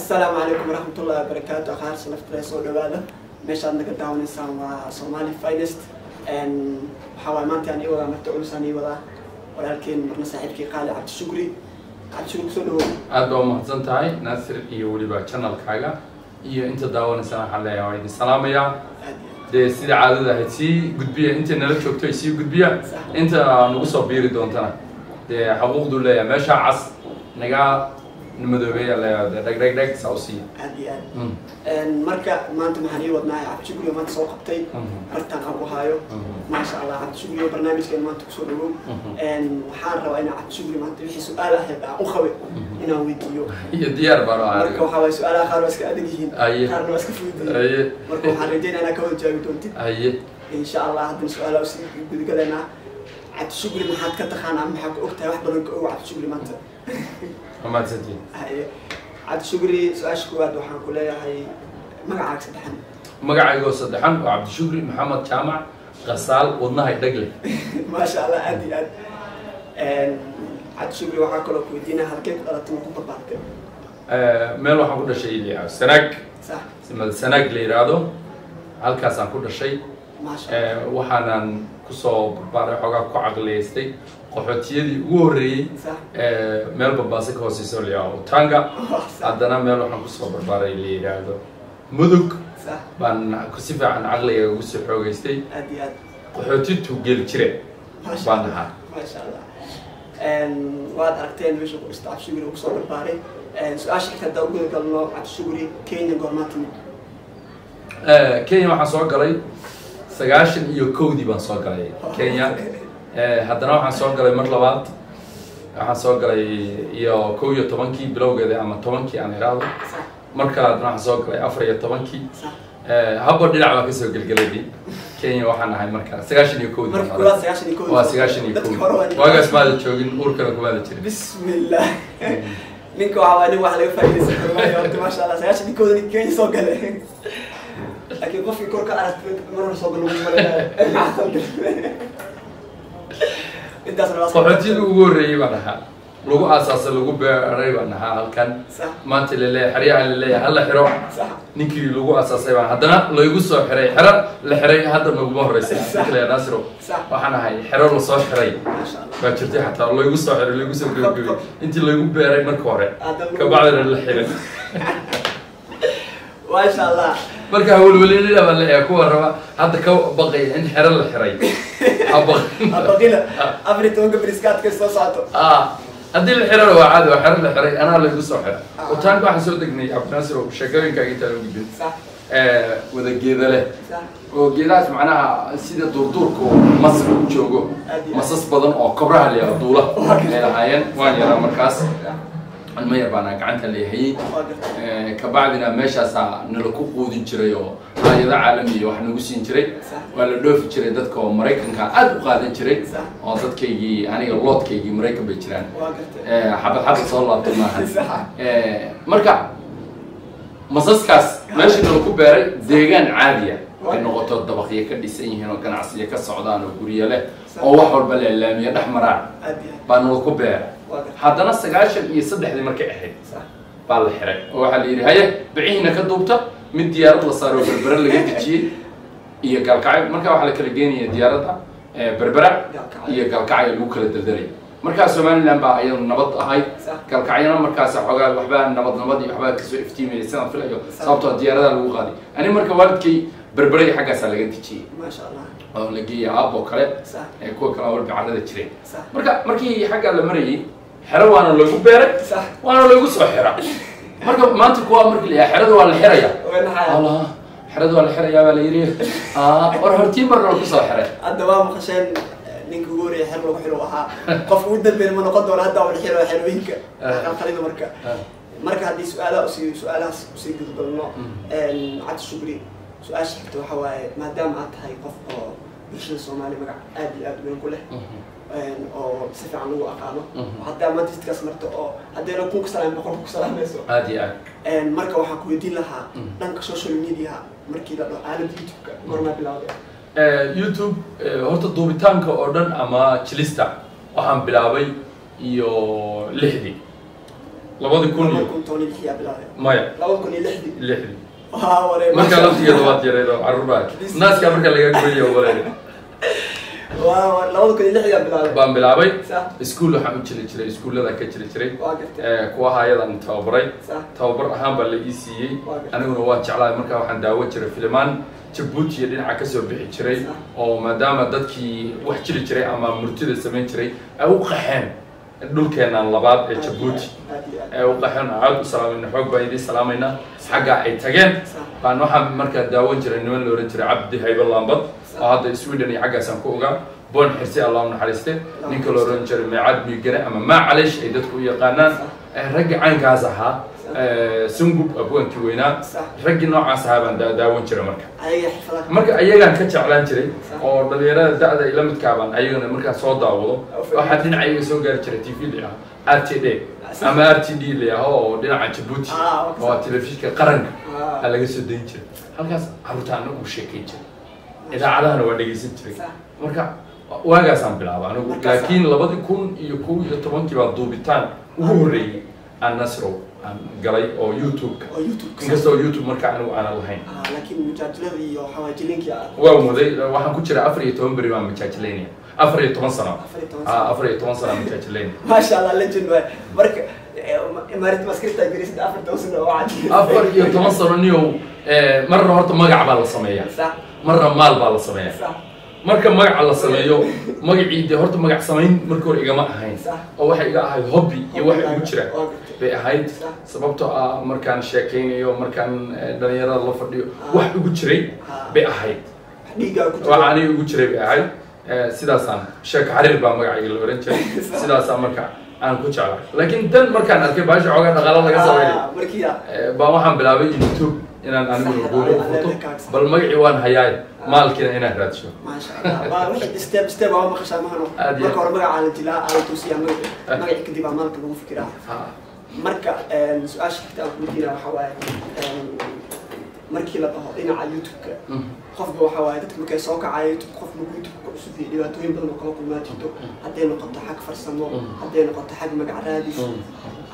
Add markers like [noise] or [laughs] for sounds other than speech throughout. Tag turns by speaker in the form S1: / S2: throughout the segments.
S1: asalaamu calaykum waraxmatullahi wabarakaatu aqaar salafta soo dhawaada. Meeshaad naga daawanaysaan waa somali finest waxaa waay maanta aan ii wadaa marta culusaan ii wadaa walaalkeen marna saaxiibkii qaali cabdi shukri. Cabdi shukri soo dhawow
S2: aad baa umahadsan tahay naasir iyo weliba channelkaaga. Iyo inta daawanaysana waxaan leeyahay waa idin salaamayaa dee sida caadada ahayd sii gudbiya inta nala joogto ay sii gudbiya inta nagu soo biiri doontana. Dee xaquuqdu leeyahay meesha cas naga madoobeeya leeyahay dee dheg dheg dheg saa u siiya
S1: aad iyo
S2: Mm,
S1: aad marka maanta maxaan ii wadnahay cabdi shukri oo maanta soo qabtay.
S2: Mhm,
S1: artaan aan ku haayo. Maasha allah cabdi shukri oo barnaamijkeen maanta ku soo dhawow
S2: mhm.
S1: waxaan rabaa inaan cabdi shukri maanta wixii su'aal aan u qabay inaan weydiiyo. [laughs]
S2: Iyo diyaar baan u
S1: marka waxaa waay su'aalaha qaar waa iska adag yihiin. Qaarna waa iska fududiyiin
S2: aye
S1: marka waxaan rajeynaa inaa ka wada jaabi doontid. Insha allah haddana su'aalaha u sii gudagaleynaa cabdi shukri maxaad ka taqaanaa? Maxaa ka ogtahay wax badan ka og cabdi shukri maanta [laughs]
S2: mahadsantiin
S1: haye cabdi shukri su'aasha koowaad waxaan ku leeyahay magacaaga saddexan.
S2: Magacaygoo saddexan waa cabdishukri maxamed jaamac qasaal wadnahay dhagle [laughs]
S1: maasha allah aad iyo aad. Cabdi shukri waxaa kaloo ku weydiinaa halkee ku dhalatay ma ku barbaartay
S2: meel waxaan ku dhashay la sanaag sanaag la yidhaahdo halkaasaan ku dhashay. Waxaanan ku soo barbaaray xoogaa ku caqliyaystay qaxootiyadii ugu horreeyey meel bambaase ka hooseysa oo la yidhahdo utanga.
S1: Sax
S2: haddana meel waxaan ku soo barbaaray la yidhaahdo mudug. Baan si fiican caqliga ugu soo xoogeystay.
S1: Aad iyo aad.
S2: Qaxootitu geli jire. Baan ahaa.
S1: waad aragteen meesha cabdishuguri ugu soo barbaaray su'aasha xigta haddaan u guda galno cabdishuguri kenya goormaa timid.
S2: Kenya waxaan soo galay sagaashan iyo kowdii baan soo galay kenya Eh, haddana waxaan soo galay mar labaad waxaan soo galay iyo kow iyo tobankii bilowgeeda ama tobankii aan idhaahdo mar kale haddana waxaan soo galay afar iyo tobankii Eh, habba dhinac baan ka soo gelgelayay kenya waxaan ahay marka sagaashan iyo kowdii waa sagaashan iyo kowdii waagaas maada joogin uurkana kumaada jirin
S1: bismillah ninka waxaa waa nin wax laga faa'iidaysan karo horta maasha allah sagaashan iyo kowdii kenya soo gale laakiin qofkii kor ka aragtay mar hore soo waa
S2: qaxootiyadii ugu horreeyey baan ahaa lagu aasaasay lagu beeray baan ahaa halkan maanta la leeyahay xeryaha la leeyahay halla xiro ninkii lagu asaasay baan haddana laygu soo xiray xero la xiray hadda naguma horeysa ninkale nasiro
S1: sax
S2: waxaan ahay xero la
S1: soo xiray
S2: baa jirtay xataa laygu soo xiray laygu soo gabagabay intii laygu beeray marka hore kabacdina la xiray
S1: maasha allah
S2: marka hawlwelinina baa leeyahay kuwa raba hadda ka baqaya in xero la xiray. [laughs] [laughs]
S1: Socoto
S2: ah. haddii la xirana waa caadi waa xero la xiray anaa laygu soo xiray utaanka waxaan soo degnay cabdinaasir oo sheekooyinkaaga intaan u gudbin.
S1: Sax.
S2: Wada geeda leh. Oo geedahaas macnaha sida duurduurka oo masar u joogo masas badan oo kobraha la yihahdo duula. [laughs] Ay lahaayeen waan yaraa markaas ilma yar baana gacanta leehayey
S1: gartay
S2: kabacdina meeshaasaa nala ku quudin jiray oo hay'ada caalamiya wax nagu siin jiray. Waa la dhoofi jiray dadka oo maraykanka aad u qaadan jiray. Oo dadkaygii aniga loodkaygii maraykan bay jiraan. Eh, xabad xabad soo laabtay maaha. Eh, marka masaskaas meesha nala ku beeray deegaan caadiya. Ay noqoto dabaqyo ka dhisan yihiin oo ganacsiyo ka socdaan oo guryo leh oo wax walba la ilaamiyo dhex maraan. Baa nala ku
S1: gartay
S2: haddana sagaashan iyo saddexdii markay ahayd baa la xiray. Oo waxaa la yidhi haye bicihiina ka duubta mid diyaarad la saaro oo berbera laga dejiyey iyo gaalkacyo marka waxaa la kala geenaya diyaaradda eh, berbera iyo gaalkacyo lagu kala daldalayay markaa somaliland baa iyadu nabad ahayd. Gaalkacyana markaas xoogaa waxbaa nabad nabad iyo waxbaa ka soo iftiimayay sidaan filayo sababtoo diyaaradaha lagu qaaday. Ani marka waalidkay berbera iyo xaggaasaa laga dejiyey. Oo la geeyay aab oo kale kuwa kale walba carrada jireen marka markii xaggaa la marayay xero waana lagu beeray. Waana lagu soo xira. Marka maanta kuwa markii la xerada waa la xiraya. Xerada waa la xirayaa baa la ah war hortii marna lagu soo xiray.
S1: Hadda waa maqasheen ninka ugu horreeya xer lagu xiro ahaa qof ugu dambeeyna ma noqon doono hadda waa la xiro xerooyinka. Qalqalida marka. Marka haddii su'aalaha u sii su'aalahaas u sii gudgalno
S2: Mm.
S1: cabdi shukri su'aasha xigta waxa waaye maadaama aad tahay qof oo bulshada soomaaliya magac aad iyo aad weyn ku leh oo si fiican lagu aqaano.
S2: Mhm.
S1: haddaa maanta jidkaas marto oo haddayna kun ku salaam boqol ku salaamayso
S2: aad iyo aad.
S1: Marka waxaan ku weydiin lahaa
S2: Mm.
S1: dhanka social media markii la dhaho aalada youtube-ka bilawday.
S2: Eh, youtube horta duubitaanka oo dhan ama jilista waxaan bilaabay iyo lixdii labadi kun
S1: laba
S2: iyo
S1: kun toban iyo lix yaa bilaabay
S2: maya.
S1: Laba kun iyo lixdii
S2: lixdii markaa laftigeeda waad yareed oo carruur baa. Naaskaa markaa laga goyay oo [laughs] baan bilaabay.
S1: Sax
S2: iskuul waxaan u jiri jiray iskuullada ka jiri jiray.
S1: Waa gartay
S2: Eh, kuwa hayadan tababaray tababar ahaan baa la ii siiyey. Aniguna waa jeclahay markaa waxaan daawo jiray filimaan jabuuti iyo dhinaca ka soo bixi jiray. Oo maadaama dadkii wax jiri jiray ama murtida samayn jiray ay u qaxeen dhulkeenan labaad ee jabuuti. ee u qaxeen aad u salaamayna xoog baan idiin salaamaynaa xagga ay tageen. Baan waxaan markaa daawan jiray niman la ohan jiray cabdi haybo laambad oo hadda sweden iyo xaggaasaan ku ogaa boon xirsi allah u naxariiste ninka la ohan jiray meecad miigane ama maacalesh ay dadku u yaqaanaan raggi caynkaas ahaa sungub abwaankii weynaa raggii noocaas ahaa baan daa- daawan jiray marka marka ayagaan ka jeclaan jiray oo dhalinyarada da-da ila midkaabaan ayagana markaan soo daawado waxaa dhinaca iyaga soo gaari jiray t v la yidhaho r t d ama r t d yidhaho oo dhinaca jabuuti
S1: Ah,
S2: oo telefishinka qaranka
S1: Ah.
S2: laga soo dayn jiray halkaas carruurta anagu sheekayn jiray idaacadahana waa dhegaysan jiray marka waagaasaan bilaaba anigu laakiin labadi kun iyo kow iyo tobankii baa duubitaan ugu horreeyey aan nasrow aan galay oo youtube-ka.
S1: Oo youtube
S2: inkastoo youtube markaa anigu aanan lahayn.
S1: Ah
S2: waa muday waxaan ku jira afar iyo toban beri baan majaajilaynaya afar iyo toban sano.
S1: Afar iyo toban sano.
S2: majaajilaynaya [laughs]
S1: maasha allah legend waay. Marka afar
S2: iyo toban sano niyow marna horta magac baa la sameeyaa.
S1: Sax
S2: marna maal baa la sameeyaa.
S1: Sax.
S2: Marka magaca la sameeyo magacii dee horta magac samayn marka hore igama ahayn. Oo waxay iga ahayd hobby iyo wax igu jira bay ahayd. Sababtoo ah markaan sheekaynayo markaan eh, dhalinyarada la fadhiyo
S1: Ah.
S2: wax igu jiray
S1: Ah.
S2: bay ahayd. Waxa aniga igu jiray. bay ahayd. Sidaasaan sheeko xariir baa magacayga la ohan jiray. [laughs] Sidaasaan marka aan ku jeclaa laakiin dan markaan arkay baasha xoogaa dhaqaalo laga sameynay
S1: Ah, ah
S2: Eh, baa waxaan bilaabay youtube inaan aniguna
S1: ah,
S2: furto
S1: ah,
S2: bal magacii waan hayaay maalkiina inaan raadsho
S1: marka
S2: Ah,
S1: su'aasha xigta aan kuweydiina waxa waaye markii la dhaho dhinaca youtube-ka
S2: mm,
S1: qofba waxa waaye dadka markay soo kacaya youtube qof markuu youtube ku cusub iyo dhibaatooyin badan oo kala kulmaa jirto hadday noqoto xag farsamo
S2: Mm.
S1: hadday noqoto xag magac raadis
S2: mm.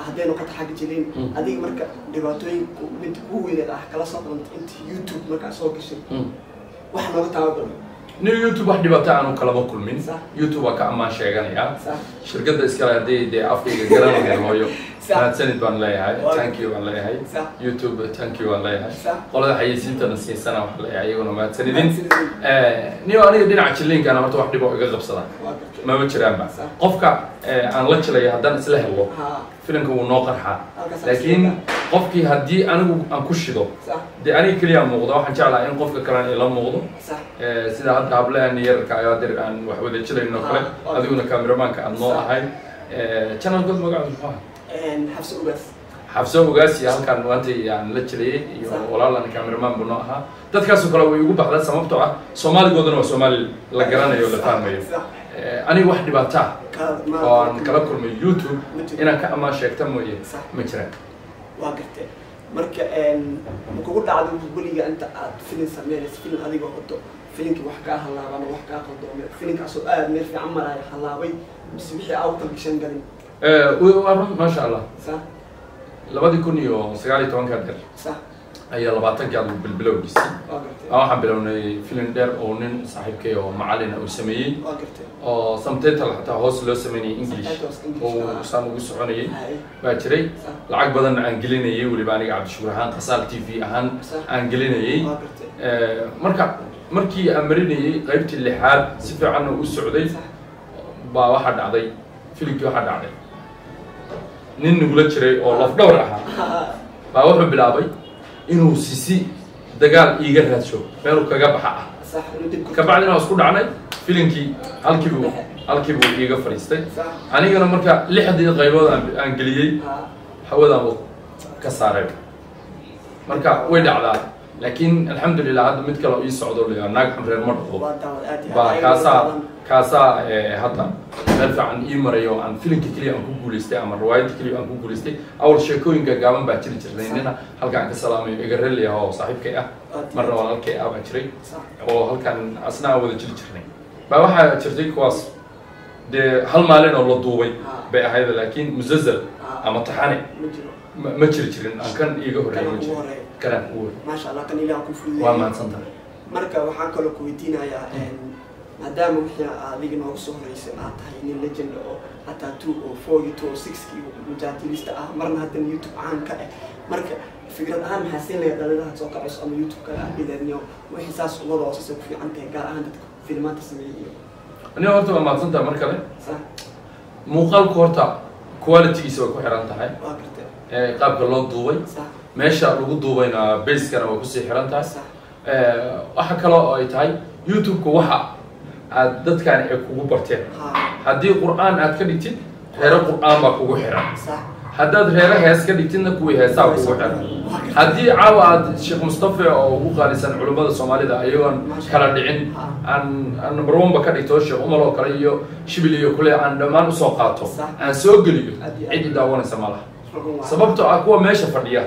S1: hadday noqoto xag jilin
S2: Mm.
S1: adiga marka dhibaatooyinka mid ugu weyneed ah kala soo qalanta inta youtube markaa soo gashay
S2: Mm.
S1: wax nooga taabagalo
S2: nin youtube wax dhibaato aanu kalama kulmin youtube waa ka ammaan sheeganayaa
S1: sax
S2: shirkadda iskale hadday dee afkayga garanayaan hooyo. Mahadsanid baan leeyahay thank you baan leeyahay youtube thank you baan leeyahay qolada xayeysiintana siisana waxaan leeyahay iyaguna mahadsanidin
S1: Mahadsanidin.
S2: niyo aniga dhinaca jilinkana horta wax dhib oo iga qabsada. Mama jiraanba. Qofka eh, aan la jilaya haddaan isla helo
S1: ha.
S2: filimka wuu noo qarxaa laakiin qofkii haddii anigu aan ku shido dee aniga keliya muuqda. Waxaan jeclahay in qofka kalena ila muuqdo. Eh, sida hadda hablehan yararka ayaa dir aan wax wada jilayno kale.
S1: Ah, okay.
S2: adiguna cameramanka aad noo ahay. Channelkood magacu muxuu ahaa
S1: xabsi ugaas
S2: xabso halkaan maanta aan la jilayay iyo walaalan cameraman buu noo ahaa dadkaasoo kale way igu baxdaan sababtoo ah soomaaligoodana waa soomaali la garanayo o la fahmayo. Eh, aniga wax dhibaato ah oo aan kala kulmay youtube inaan ka amaan sheegta mooye ma jiraan
S1: waa gartay marka ma kugu dhacdo weliga inta aad filin sameynaysa filin adiga wado filinkii wax kaa halaaba ama wax kaa qaldoome filinkaasoo aad meel fiican maraayo halaabay mise wixii aa u talgashan galin
S2: Eh, waa run maasha allah labadii kun iyo sagaal iyo tobanka deer
S1: sax
S2: ayaa labaatankii aad bilbilowgiisii waxaan bilownay filim dheer oo nin saaxiibkay oo macalina uu sameeyey. Oo samtetal xataa hoos loo sameynayay english. Oo
S1: ah.
S2: saan ugu soconayay. Baa jiray. Lacag badanna aan gelinayay weliba aniga cabdishukur ahaan qasaal t v ahaan aan gelinayay. Eh, marka markii aan marinayay qaybtii lixaad si fiicanna u socday baa waxaa dhacday. Filimkii waxaa dhacday nin nagula jiray oo lafdhawr ahaa [laughs] baa wuxuu bilaabay inuu sisi dagaal iiga raadsho meeluu kaga baxa. Ah kabacdina waa isku dhacnay filimkii halkii buu [laughs] halkii buu iiga fadhiistay anigana marka lixdii qaybood aan geliyey
S1: ha.
S2: hawadaan ka saaray. Marka way dhacdaa. Laakiin alxamdulilah hadda mid kale oo ii socdo naag xamreer ma
S1: iyo
S2: baa kaasaa kaasaa eh, hadda. Meel fiican ii marayo aan filimka keliya aan ku guulaystay ama riwaayadda keliya aan ku guulaystay awal sheekooyinka gaaban baa jiri jirnay nina halkaan ka salaamayo igareli ah oo saaxiibkay ah. Marna walaalkay ah baa jiray. Oo halkaan asna aan wada jiri jirnay. Baa waxaa jirtay kuwaas dee hal maalin oo la duubay bay ahayd laakiin musazal ama taxane.
S1: Ma
S2: jiri jirin. Aan kan iiga horreeya
S1: kana
S2: ma
S1: horreeya
S2: kanaan ugu horreeya
S1: maasha allah kan ilaah ku
S2: waa
S1: fududeeyay
S2: mahadsan tahay.
S1: Marka waxaan kaloo ku weydiinayaa maadaama wixii adiga noogu soo horeysay aad tahay nin legend oo hataa two oo four iyo two oo sixkii mujaajilista ah. Marna haddana youtube caan ka ah marka fikrad ahaan maxaa siin laga dhaladaha soo kacayso ama youtube kale ah wixii saas umada hoosasay ku fiican tahay gaar ahaan dadka filmaanta sameeyay iyo
S2: aniga horta waa mahadsan tahay mar kale? Muuqaalku horta qualitygiisa way ku xiran tahay. Qaabka loo duubay. Meesha lagu duubayna baskana way ku sii xiran tahay. Waxa kale oo ay tahay youtube-ka waxa aad dadkan ay kugu barteen.
S1: Ha.
S2: Haddii qur'aan aad ka dhigtid reero qur'aan baa kugu xiran. Haddaad reero hees ka dhigtidna kuwii heesaa kugu xiran. Haddii caawa aad sheekh mustafe oo ugu qaalisan culimmada soomaalida iyagoon kala dhicin aan aan number one ba ka dhigto sheekh umar oo kale iyo shibil iyo kule aan dhammaan u soo qaato. Aan soo geliyo. Cidi daawanaysa ma laha. Sababtoo ah kuwa meesha fadhiya.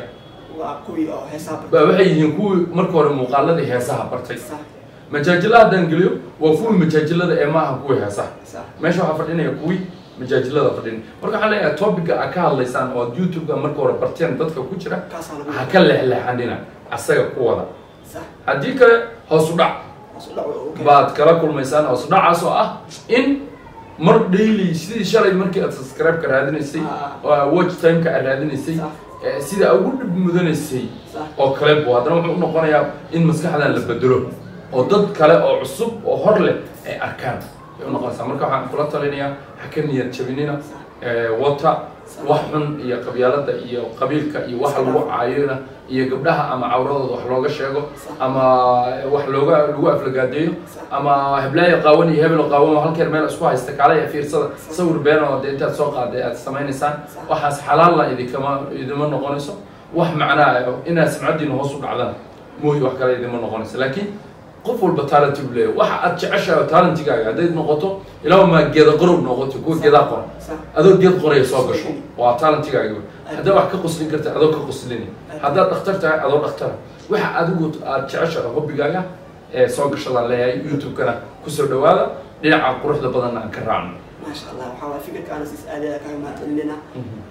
S2: Waxay yihiin kuwii marka hore muuqaaladii heesaha bartay
S1: sax
S2: majaajila haddaan geliyo waa kuwii majaajilada ee maaha kuwii heesaha. Meesha waxaa fadhinaya kuwii majaajilada fadhin. Marka waxaan leeyahay topica aad ka hadlaysaan oo youtube-ka marka hore barteen dadka ku jira ha ka leexleexanina asaga ku wada. Haddii kale hoos u dhac.
S1: U
S2: baad kala kulmaysaan hoos u dhacaas oo ah in mar daily sidii shalay markii aad subscribe-ka raadinaysay
S1: Ah.
S2: oo aad watch time-ka aad raadinaysay sida aad ugu dhib mudanaysay oo kale bu haddana wuxuu unoqonayaa in maskaxdan la bedelo oo dad kale oo cusub oo hor leh ay arkaan. Ay unoqonaysaa marka waxaan kula talinayaa ha ka niyad jabinina wata wax xun iyo qabyaalada iyo qabiilka iyo waxa lagu caayona iyo gabdhaha ama cawradooda wax looga sheego ama wax looga lagu aflagaadeeyo ama heblaayo qaawan iyo hebel qaawan oo halkeer meel isku haysta kaalaya fiirsada. Sawir been oo dee intaad soo qaaday aad samaynaysaan waxaas xalaalla idinkama idima noqonayso. Wax macnaa inaad samcaddiina hoos u dhacdana mooyi wax kale idima noqonayso laakiin qof walba talent buu leeyahay. Waxa aad jeceshahay talentigaaga hadday noqoto ilaa maa geeda qorow noqoto kuwa geedaa qoran
S1: sax
S2: adoo geed qoraya soo gasho. Waa talentigaaga. Haddaad wax ka qoslin karta adoo ka qoslini haddaad dhakhtar tahay adoo dhakhtara waxa adigu aad jeceshahay hobbigaaga ee soo gashadaan leeyahay youtube-kana ku soo dhawaada dhinaca quruxda badanna aan ka raacno.
S1: Maasha allah waxaa waay fikirka aana siis aadaya kaga mahadcelinayna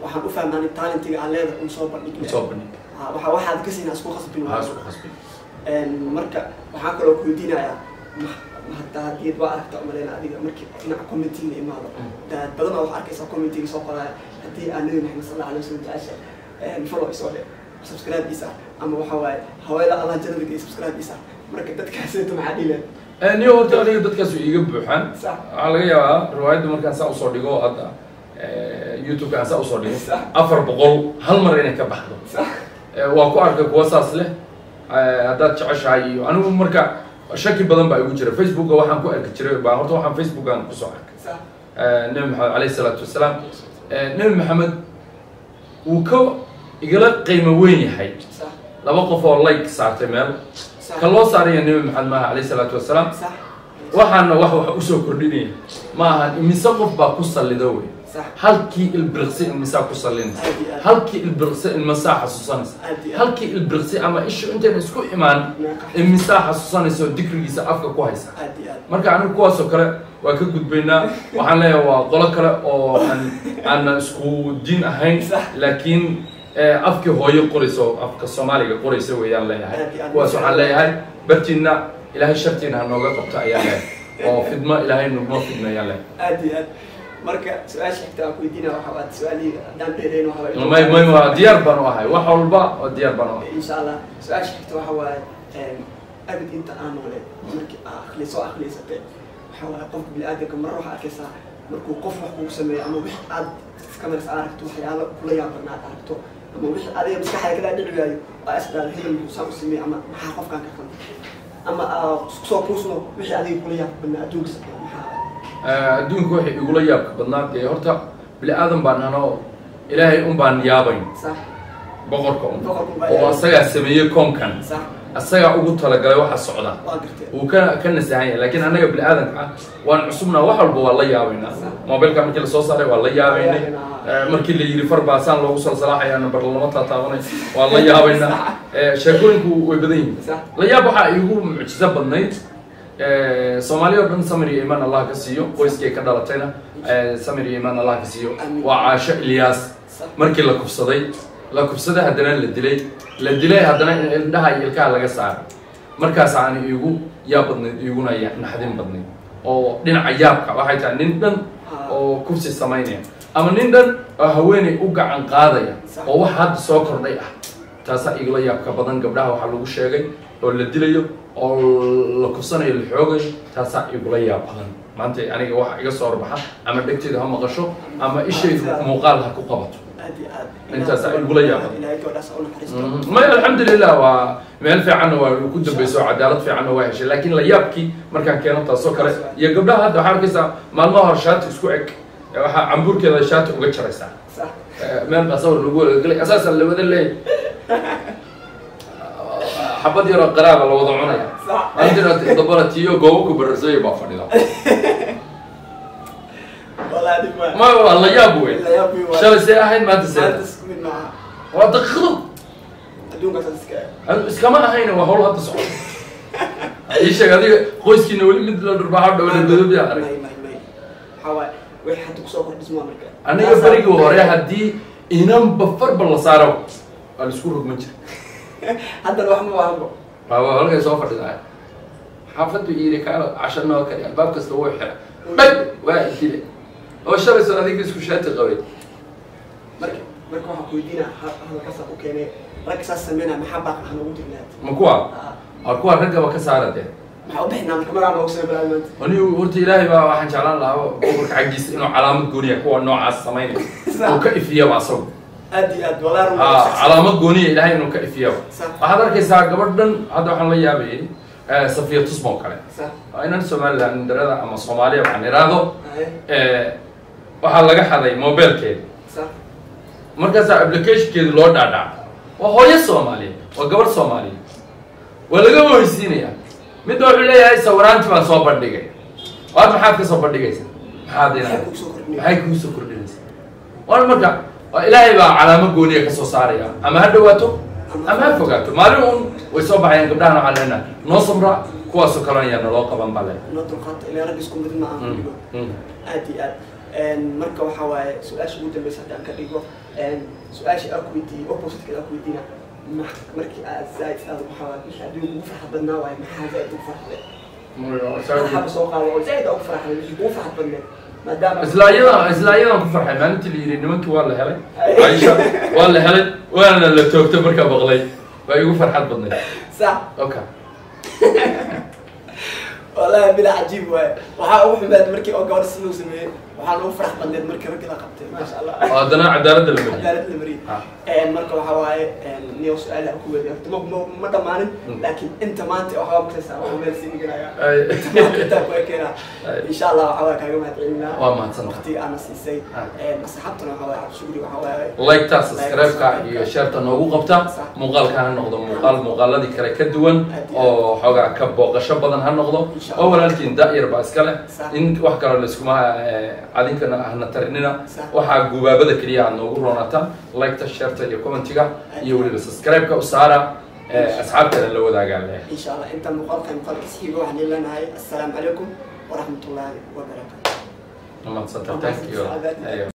S1: waxaan u fahmaa in talentiga aan leedahay un soo bandhigna
S2: soo bandhig
S1: waxaa waxaad ka siinaa isku khasbin. Marka waxaan kaloo ku weydiinayaa ma- hataa haddii waa aragta umaleyna adiga markii dhinaca commenting la imaado. Dad badan oo waxaa arkaysaa commenting soo qoraya. Haddii aan nabi maxamed sal alla alay wasalam jecesha follow isoo dhe subscribe isa ama waxa waaye haweenada allah jannada gey subscribe isa marka dadkaaseta maxaa dhileen
S2: niyo horta aniga dadkaas way iiga buuxaan waxaa laga yaabaa riwaayadda markaan saa u soo dhigo hadda eh, youtube-ka aan saa u soo
S1: dhigo
S2: afar boqol hal mar inay ka baxdo. Eh, waa ku arkay kuwa saas leh. Eh, haddaad jeceshahay iyo anigu marka shaki badan baa igu jira. Facebooka waxaan ku arki jiray baa horta waxaan facebookan ku soo
S1: arkay.
S2: Eh, nebi maxamed alayhi salaatu wasalaam. Eh, nebi maxamed wuu ka igala qiimo weyn yahay. Laba qof oo like saartay meel. Ka loo saaraya nebi maxamed maaha alayhi salaatu wasalaam. Waxaana wax wax u soo kordhinaya. Ma aha imise qof baa ku sallido wey halkii ilbiriqsi imisaa ku
S1: aad.
S2: halkii ilbiriqsi imisaa xasuusanaysa. Halkii ilbiriqsi ama ishu intayna isku imaan imisaa xasuusanaysa oo dikrigiisa afka ku haysa. Marka anigu kuwaasoo kale waa ka gudbaynaa. Waxaan leeyahay waa qolo kale oo aan aan isku diin ahayn. Laakiin afkii hooyo qoraysa oo afka soomaaliga qoraysa weeyaan leeyahay. Kuwaas waxaan leeyahay bartiina ilaahay shartiina ha nooga qabto ayaan leeyahay. [laughs] Oo fidmo ilaahay nugma fidmo ayaan leeyahay
S1: marka su'aasha xigta aan ku weydiinaya waxa su'aalihii haddaan dheereyn waxa
S2: may waa diyaar baan u ahay. Wax walba oo diyaar baan u ahay.
S1: Insha allah su'aasha xigta waxa waaye abid inta aan noole markii aa akli soo akliysatay waxa waaye qofka bini-aadamka marar waxaa arkaysaa markuu qof wax kugu sameeyo ama wix aad kameras aragto waxyaalo kula yaabana aad aragto ama wix adiga maskaxda kadaa dhici waayo aa isdhaada hebel muxuu saa u sameeyey ama maxaa qofkaan ka ama aa soo kuusno wixii adiga kula yaabana adduunka maxaa
S2: Eh, adduunka waxay igula yaabka badnaa dee horta bini aadan baan nahno ilaahay un baan yaabayn. Boqorka un.
S1: Baa
S2: oo asagaa sameeyey koonkan. Asagaa ugu talagalay waxa socda. Wuu ka ka nasahan yahay laakiin annaga bini aadanka ah waan cusubnaa wax walba waa la yaabaynaa mobilka markii la soo saaray waa la yaabaynay Eh, markii la yidhi far baasaan loogu salsalaaxaya number lama taataabanay waa la [laughs] yaabaynaa Eh, sheekooyinku way badan yihiin. La yaab waxaa iigu mucjiso badnayd soomaaliya oo dhan samir iyo imaan allah ka siiyo qoyskii ka dhalatayna samir iyo imaan allah ka siiyo. Waa caasho ilyaas markii la kufsaday la kufsaday haddana la dilay. La dilay haddana in indhaha iyo ilkaha laga saaray markaas aan iigu yaab badnayd iguna ya- naxdin badnayd oo dhinaca yaabka waxay tahay nin dhan
S1: Ah.
S2: oo kufsi samaynaya ama nin dhan oo haweeney u gacan qaadaya oo wax hadda soo kordhay ah. Taasaa igula yaabka badan gabdhaha waxaa lagu sheegay oo la dilayo oo la kufsanayo la xoogayo taasaa igula yaab badan maanta aniga waxa iga soo horbaxa ama dhegteeda ha maqasho ama ishaydu muuqaal ha ku qabato.
S1: Aad iyo aad
S2: Intaas ay igula
S1: u naxariisto
S2: may alxamdulilah waa meel fiicanna waa ku dambayso cadaalad fiicanna waa heshay laakiin la yaabkii markaan keeno taasoo kale. Iyo gabdhaha hadda waxaa arkaysaa maalmaha hore shaati isku eg. Waxaa cambuurkeeda shaati uga jaraysaa. Eh, meel baa sawir lagu wadagelay asaasaa la wada leeyahay [laughs] xabad yaroo qaraaba la wada cunaya maanta dabana tiyo goobo ku bararsooya baa fadhida. [laughs]
S1: Ma
S2: waa la yaab wey shalay see ahayd maanta
S1: maaha.
S2: Waa daqiiqdo. Iskama ahayna waa hawl hadda socota [laughs] ii sheeg adiga qoyskiina weli mid la dhurbaaxo dhawla godob yaa arag. Aniga berigii hore haddii inanba farba la saaro waa la isku rogman jira [laughs]
S1: haddana wax ma waahanbo
S2: waa halkay soo fadhidaa xaafaddu yiri kaala casho noo kale albaab kasta wuu xira. Dhag waa dile oo shalaysan adiga isku shaati qabay
S1: marka marka waxaa ku weydiina hadalkaasaa ku keenay ragga saas sameynaya maxaa baaq ah noogu dignaad
S2: ma kuwa? Waa kuwa raggaba ka saara dee.
S1: Maxaa u bixinaa marka magaa noogu soo bilaabay maanta
S2: anigu horta ilaahay baa waxaan jeclaan lahaa gobolka xaggiisa inuu calaamad gooniya kuwa noocaas samaynaya [laughs] uu ka ifiyaba asagu Ah, calaamad gooniya ilaahay inuu ka ifiyaba
S1: Sax.
S2: waxaad arkaysaa gabadh dhan hadda waxaan la yaabayay eh, safiya tusmo kale. Waa inan somaliland darada ama soomaaliya waxaan idhaahdo
S1: aye.
S2: eh, waxaa laga xaday mobilkeeda markaasaa applicationkeedi loo dhaadhaca waa hooyo soomaaliyeed waa gabadh soomaaliyeed waa laga weysiinaya midna wuxuu leeyahay sawiraanti baan soo bandhigay. Waad maxaad ka soo bandhigaysa maxaad
S1: maxay kugu soo kordhinaya
S2: maxay kugu soo kordhinaysa waan marka waa ilaahay baa calaamo gooniya ka soo saaraya ama ha dhawaato ama ha fogaato maalin un way soo baxayaan gabdhahan waxaan leenahay noo samra kuwaasoo kalena ayaa naloo qaban bale
S1: inoo dulqaata ilaa rag isku mid ma aha
S2: Mm,
S1: dhigo
S2: mm.
S1: aad iyo aad marka waxaa waaye su'aasha ugu dambeysa haddii aan ka dhigo een, su'aasha aan ku weydiiyey oppositkeeda aan ku weydiina ma- markii aad zaaid aad waxaa wixii adduunka ugu farxad badnaa waaye maxaa zaaid ugu farxday madaxaba soo qaado oo zaaid aa ugu farxday ugu farxad badneed maadaama
S2: isla iyadan isla iyadan ku farxay maalintii la yidhi nimankii waa la helay. [laughs] Caisha waa la helay waana la toogtay markaa baqlay. Waa igu farxad badnayd
S1: sax.
S2: Okay [laughs]
S1: wallaahi bila cajiib waaye waxaa ugu xumeed markii oo gabadh si loo sameeyey waxaa lagu farax badneed markii raggi la qabtay maasha allah
S2: oo haddana cadaaladda la mariyay
S1: cadaalad la mariyey. Een, marka waxaa waaye niyo su'aalaha ku weydiiya horta ma- ma- ma dhammaanin
S2: Mm.
S1: laakiin inta maanta waxaa makasaysaa waxaa meel sii
S2: Ay.
S1: insha allah waxaa waaye kaaga mahadcelinaa
S2: Waa mahadsantahay.
S1: waqtiga aana siisay.
S2: Ah.
S1: Een, asxaabtana waxaa waaye cabdishukri waxaa waaye
S2: like-ta subscribe-ka iyo share-ta noogu qabta. Ha noqdo muuqaal muuqaaladii kale ka duwan oo xoogaa ka booqasho badan ha noqdo. Oo walaalkiin da-yar baa iska leh. In wax kaloo laiskuma eh, adinkana ahna tarinina. Waxaa gubaabada keliya aad noogu roonata like-ta share-ta iyo commentiga. Iyo weliba subscribe-ka u saara eh, asxaabtana la wadaagaan leh.
S1: Insha allah inta muuqaalka muuqaalkiis xiga waxaan leenahay assalaamu calaykum waraxmatullaahi wabarakaatu
S2: mahadsantahay thank you. Ayo.